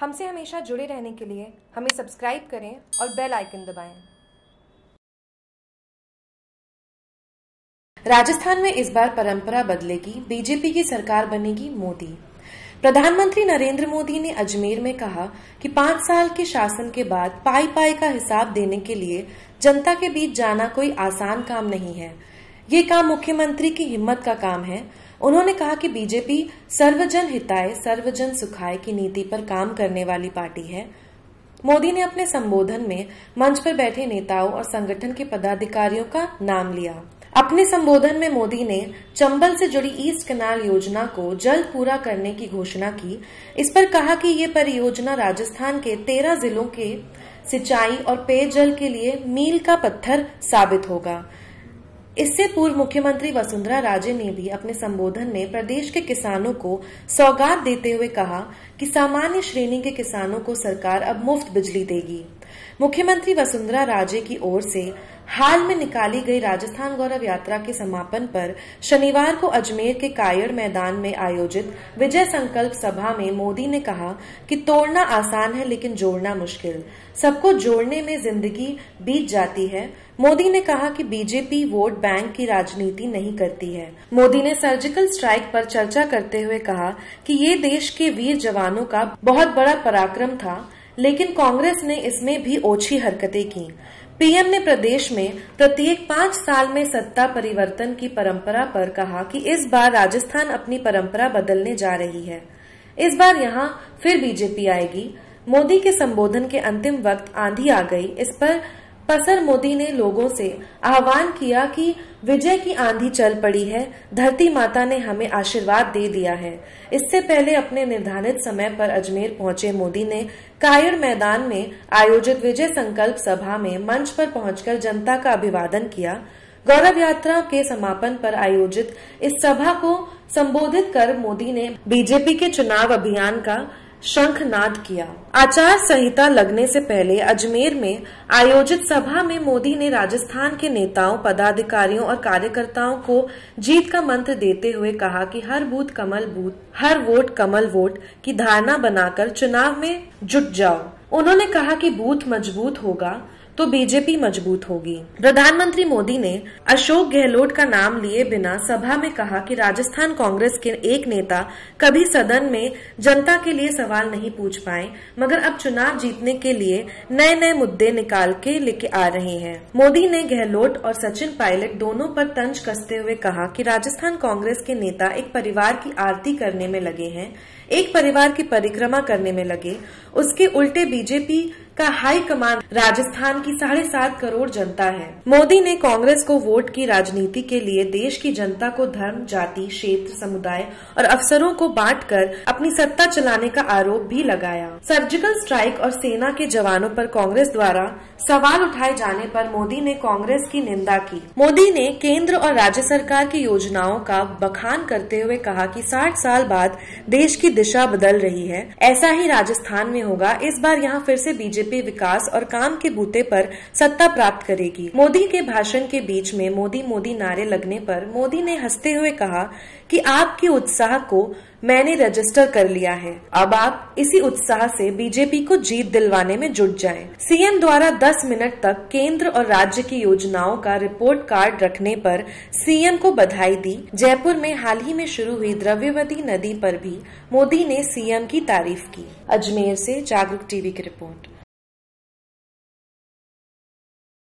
हमसे हमेशा जुड़े रहने के लिए हमें सब्सक्राइब करें और बेल आइकन दबाएँ। राजस्थान में इस बार परंपरा बदलेगी, बीजेपी की सरकार बनेगी मोदी प्रधानमंत्री नरेंद्र मोदी ने अजमेर में कहा कि पाँच साल के शासन के बाद पाई पाई का हिसाब देने के लिए जनता के बीच जाना कोई आसान काम नहीं है ये काम मुख्यमंत्री की हिम्मत का काम है उन्होंने कहा कि बीजेपी सर्वजन हिताय, सर्वजन सुखाय की नीति पर काम करने वाली पार्टी है। मोदी ने अपने संबोधन में मंच पर बैठे नेताओं और संगठन के पदाधिकारियों का नाम लिया। अपने संबोधन में मोदी ने चंबल से जुड़ी ईस्ट कनाल योजना को जल्द पूरा करने की घोषणा की। इस पर कहा कि ये परियोजना राजस्थान के तेरह जिलों के सिंचाई और पेयजल के लिए मील का पत्थर साबित होगा। इससे पूर्व मुख्यमंत्री वसुंधरा राजे ने भी अपने संबोधन में प्रदेश के किसानों को सौगात देते हुए कहा कि सामान्य श्रेणी के किसानों को सरकार अब मुफ़्त बिजली देगी। मुख्यमंत्री वसुंधरा राजे की ओर से हाल में निकाली गई राजस्थान गौरव यात्रा के समापन पर शनिवार को अजमेर के कायड़ मैदान में आयोजित विजय संकल्प सभा में मोदी ने कहा कि तोड़ना आसान है, लेकिन जोड़ना मुश्किल। सबको जोड़ने में ज़िंदगी बीत जाती है। मोदी ने कहा कि बीजेपी वोट बैंक की राजनीति नहीं करती है। मोदी ने सर्जिकल स्ट्राइक पर चर्चा करते हुए कहा कि ये देश के वीर जवानों का बहुत बड़ा पराक्रम था, लेकिन कांग्रेस ने इसमें भी ओछी हरकतें की। पीएम ने प्रदेश में प्रत्येक पाँच साल में सत्ता परिवर्तन की परंपरा पर कहा कि इस बार राजस्थान अपनी परंपरा बदलने जा रही है। इस बार यहाँ फिर बीजेपी आएगी। मोदी के संबोधन के अंतिम वक्त आंधी आ गई। इस पर पसर मोदी ने लोगों से आह्वान किया कि विजय की आंधी चल पड़ी है, धरती माता ने हमें आशीर्वाद दे दिया है। इससे पहले अपने निर्धारित समय पर अजमेर पहुँचे मोदी ने कायर मैदान में आयोजित विजय संकल्प सभा में मंच पर पहुंचकर जनता का अभिवादन किया। गौरव यात्रा के समापन पर आयोजित इस सभा को संबोधित कर मोदी ने बीजेपी के चुनाव अभियान का शंखनाद किया। आचार संहिता लगने से पहले अजमेर में आयोजित सभा में मोदी ने राजस्थान के नेताओं, पदाधिकारियों और कार्यकर्ताओं को जीत का मंत्र देते हुए कहा कि हर बूथ कमल बूथ, हर वोट कमल वोट की धारणा बनाकर चुनाव में जुट जाओ। उन्होंने कहा कि बूथ मज़बूत होगा तो बीजेपी मज़बूत होगी। प्रधानमंत्री मोदी ने अशोक गहलोत का नाम लिए बिना सभा में कहा कि राजस्थान कांग्रेस के एक नेता कभी सदन में जनता के लिए सवाल नहीं पूछ पाए, मगर अब चुनाव जीतने के लिए नए नए मुद्दे निकाल के लेके आ रहे हैं। मोदी ने गहलोत और सचिन पायलट दोनों पर तंज कसते हुए कहा कि राजस्थान कांग्रेस के नेता एक परिवार की आरती करने में लगे हैं, एक परिवार की परिक्रमा करने में लगे, उसके उल्टे बीजेपी का हाई कमान राजस्थान की साढ़े सात करोड़ जनता है। मोदी ने कांग्रेस को वोट की राजनीति के लिए देश की जनता को धर्म, जाति, क्षेत्र, समुदाय और अफसरों को बांटकर अपनी सत्ता चलाने का आरोप भी लगाया। सर्जिकल स्ट्राइक और सेना के जवानों पर कांग्रेस द्वारा सवाल उठाए जाने पर मोदी ने कांग्रेस की निंदा की। मोदी ने केंद्र और राज्य सरकार की योजनाओं का बखान करते हुए कहा कि 60 साल बाद देश की दिशा बदल रही है। ऐसा ही राजस्थान में होगा। इस बार यहाँ फिर से बीजेपी विकास और काम के बूते पर सत्ता प्राप्त करेगी। मोदी के भाषण के बीच में मोदी मोदी नारे लगने पर मोदी ने हँसते हुए कहा कि आपके उत्साह को मैंने रजिस्टर कर लिया है। अब आप इसी उत्साह से बीजेपी को जीत दिलवाने में जुट जाएँ। सीएम द्वारा 10 मिनट तक केंद्र और राज्य की योजनाओं का रिपोर्ट कार्ड रखने पर सीएम को बधाई दी। जयपुर में हाल ही में शुरू हुई द्रव्यवती नदी पर भी मोदी ने सीएम की तारीफ़ की। अजमेर से जागरूक टीवी की रिपोर्ट।